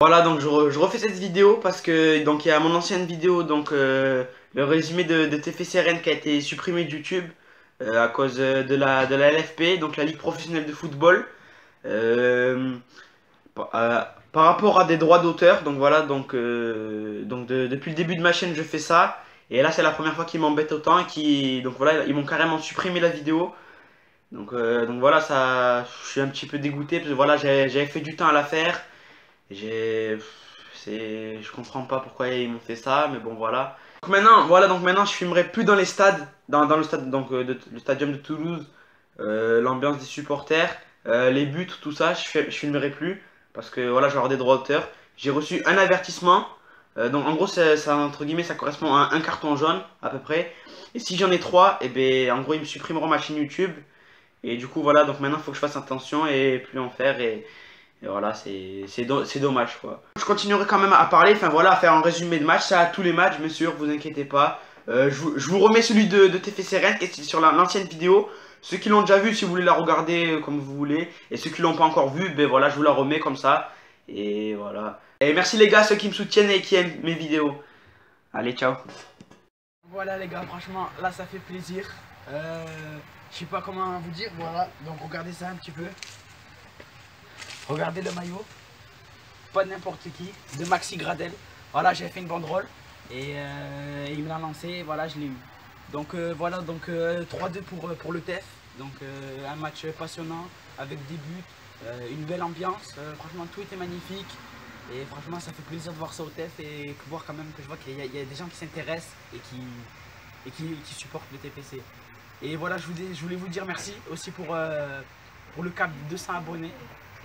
Voilà, donc je, refais cette vidéo parce que donc il y a mon ancienne vidéo, donc euh, le résumé de, TFCRN qui a été supprimé de YouTube euh, à cause de la, de la LFP, donc la Ligue professionnelle de football. Euh, par rapport à des droits d'auteur, donc voilà, donc, donc depuis le début de ma chaîne je fais ça. Et là c'est la première fois qu'ils m'embêtent autant donc voilà, ils m'ont carrément supprimé la vidéo. Donc, donc voilà, ça, je suis un petit peu dégoûté parce que voilà, j'avais fait du temps à la faire. J'ai. Je comprends pas pourquoi ils m'ont fait ça, mais bon voilà. Donc maintenant, voilà, donc maintenant je filmerai plus dans les stades, dans, dans le stade, donc euh, le stadium de Toulouse, euh, l'ambiance des supporters, euh, les buts, tout ça, je, je filmerai plus parce que voilà, je vais avoir des droits d'auteur. J'ai reçu un avertissement, donc en gros, ça, entre guillemets, ça correspond à un, carton jaune à peu près. Et si j'en ai trois, et eh ben en gros, ils me supprimeront ma chaîne YouTube. Et du coup, voilà, donc maintenant, il faut que je fasse attention et plus en faire. Et voilà, c'est dommage quoi. Je continuerai quand même à parler, enfin voilà, à faire un résumé de match, ça à tous les matchs, bien sûr, vous inquiétez pas. Euh, je, vous, remets celui de, de TFCRN qui est sur l'ancienne vidéo. Ceux qui l'ont déjà vu, si vous voulez la regarder euh, comme vous voulez. Et ceux qui l'ont pas encore vu, ben voilà, je vous la remets comme ça. Et voilà. Et merci les gars, ceux qui me soutiennent et qui aiment mes vidéos. Allez, ciao. Voilà les gars, franchement, là ça fait plaisir. Euh, je sais pas comment vous dire, voilà. Donc regardez ça un petit peu. Regardez le maillot. Pas n'importe qui. De Maxi Gradel. Voilà, j'ai fait une banderole. Et euh, il me l'a lancé. Voilà, je l'ai eu. Donc euh, voilà, donc 3-2 euh, pour, pour le TEF. Donc un match passionnant avec des buts, une belle ambiance. franchement, tout était magnifique. Et franchement, ça fait plaisir de voir ça au TEF et voir quand même que je vois qu'il y, a des gens qui s'intéressent et, qui, et qui, supportent le TPC. Et voilà, je voulais, je voulais vous dire merci aussi pour, pour le cap de 200 abonnés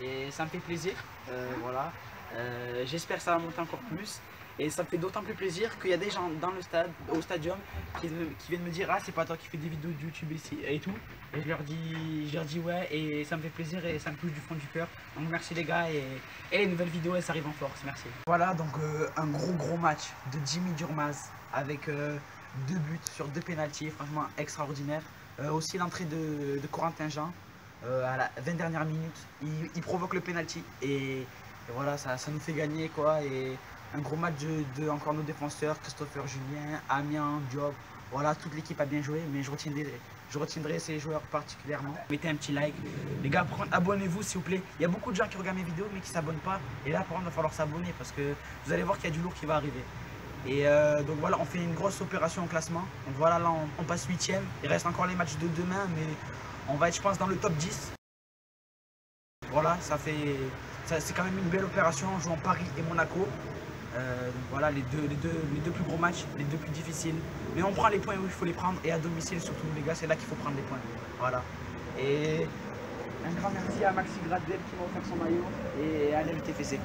et ça me fait plaisir. Euh, voilà. Euh, j'espère que ça va monter encore plus. Et ça me fait d'autant plus plaisir qu'il y a des gens dans le stade, au stadium, qui, viennent me dire Ah, c'est pas toi qui fais des vidéos de YouTube ici et tout. Et je leur dis, je leur dis ouais, et ça me fait plaisir et ça me touche du fond du cœur. Donc merci les gars, et, les nouvelles vidéos, elles arrivent en force. Merci. Voilà, donc euh, un gros gros match de Jimmy Durmaz avec deux buts sur deux pénalties, franchement extraordinaire. aussi l'entrée de, de Corentin Jean. Euh, à la 20 dernière minute, il, provoque le penalty et, voilà, ça, nous fait gagner quoi. Et un gros match de, encore nos défenseurs, Christopher Julien, Amiens, Diop, voilà, toute l'équipe a bien joué, mais je retiendrai, ces joueurs particulièrement. Mettez un petit like. Les gars, abonnez-vous s'il vous plaît. Il y a beaucoup de gens qui regardent mes vidéos mais qui ne s'abonnent pas. Et là, par contre, il va falloir s'abonner parce que vous allez voir qu'il y a du lourd qui va arriver. Et euh, donc voilà, on fait une grosse opération en classement. Donc voilà, là, on, on passe huitième. Il reste encore les matchs de demain, mais on va être, je pense, dans le top 10. Voilà, ça fait. C'est quand même une belle opération en jouant Paris et Monaco. Euh, voilà, les deux, plus gros matchs, les deux plus difficiles. Mais on prend les points où il faut les prendre et à domicile surtout, les gars, c'est là qu'il faut prendre les points. Voilà. Et un grand merci à Maxi Gradel qui m'a offert son maillot et à l'MTFC.